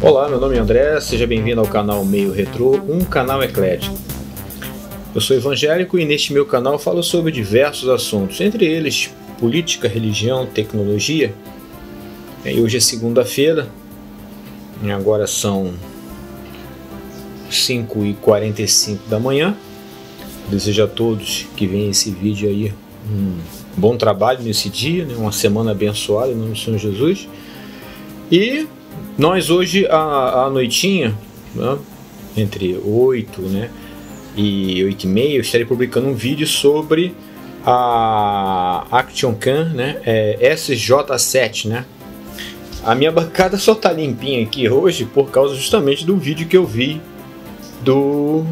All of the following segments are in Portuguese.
Olá, meu nome é André, seja bem-vindo ao canal Meio Retrô, um canal eclético. Eu sou evangélico e neste meu canal falo sobre diversos assuntos, entre eles política, religião, tecnologia. E hoje é segunda-feira, agora são 5h45 da manhã. Desejo a todos que veem esse vídeo aí um bom trabalho nesse dia, né? uma semana abençoada em nome do Senhor Jesus. E nós hoje, à, noitinha, né? entre 8 né? e 8 e meia, eu estarei publicando um vídeo sobre a Action Cam né? É SJ7, né? A minha bancada só tá limpinha aqui hoje por causa justamente do vídeo que eu vi do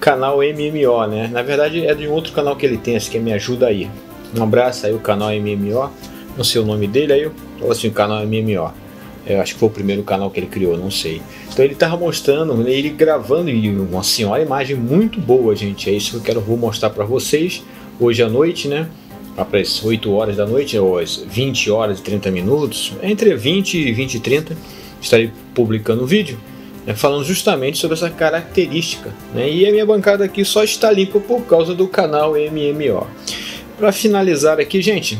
canal MMO, né? Na verdade é de um outro canal que ele tem, acho que é Me Ajuda Aí. Um abraço aí o canal MMO, não sei o nome dele, aí eu falo assim, o canal MMO. Eu acho que foi o primeiro canal que ele criou, não sei. Então ele estava mostrando, né, ele gravando e uma senhora imagem muito boa, gente. É isso que eu quero vou mostrar para vocês hoje à noite, né? Para as 8 horas da noite, ou às 20 horas e 30 minutos, entre 20 e 20 e 30, estarei publicando o vídeo né, falando justamente sobre essa característica. Né, e a minha bancada aqui só está limpa por causa do canal MMO. Para finalizar aqui, gente,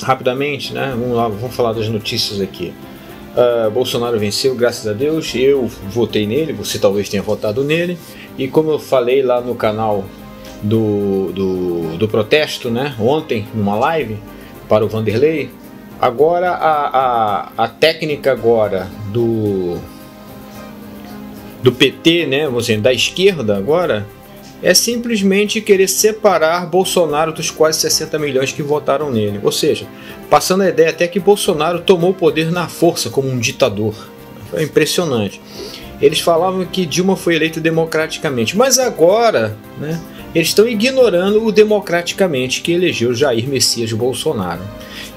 rapidamente, né, vamos, lá, vamos falar das notícias aqui. Uh, Bolsonaro venceu, graças a Deus. Eu votei nele, você talvez tenha votado nele. E como eu falei lá no canal do, do, do protesto, né, ontem, numa live, para o Vanderlei, agora a, a, a técnica agora do do PT, né, dizer, da esquerda agora, é simplesmente querer separar Bolsonaro dos quase 60 milhões que votaram nele. Ou seja, passando a ideia até que Bolsonaro tomou o poder na força como um ditador. Foi impressionante. Eles falavam que Dilma foi eleita democraticamente, mas agora, né, eles estão ignorando o democraticamente que elegeu Jair Messias Bolsonaro.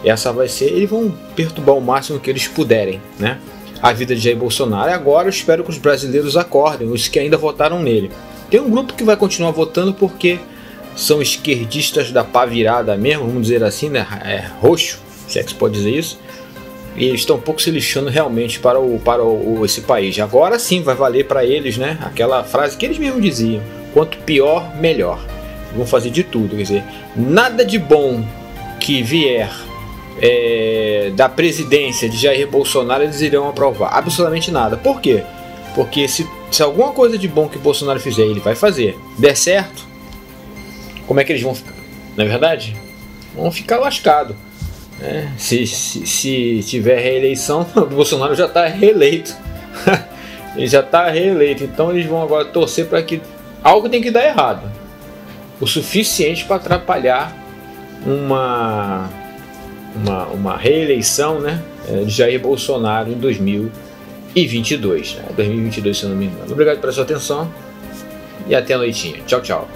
Essa vai ser, eles vão perturbar o máximo que eles puderem, né? a vida de Jair Bolsonaro. Agora eu espero que os brasileiros acordem, os que ainda votaram nele. Tem um grupo que vai continuar votando porque são esquerdistas da pá virada mesmo, vamos dizer assim, né? É, roxo, se é que se pode dizer isso. E eles estão um pouco se lixando realmente para, o, para o, esse país. Agora sim vai valer para eles né, aquela frase que eles mesmos diziam: quanto pior, melhor. Vão fazer de tudo, quer dizer, nada de bom que vier é, da presidência de Jair Bolsonaro eles irão aprovar. Absolutamente nada. Por quê? Porque se, se alguma coisa de bom que Bolsonaro fizer, ele vai fazer, der certo, como é que eles vão ficar? Não é verdade? Vão ficar lascados. Né? Se, se, se tiver reeleição, o Bolsonaro já está reeleito. ele já está reeleito. Então eles vão agora torcer para que algo tem que dar errado. O suficiente para atrapalhar uma uma, uma reeleição né, é, de Jair Bolsonaro em 2022. Né, 2022, se eu não me engano. Obrigado pela sua atenção e até a noitinha. Tchau, tchau.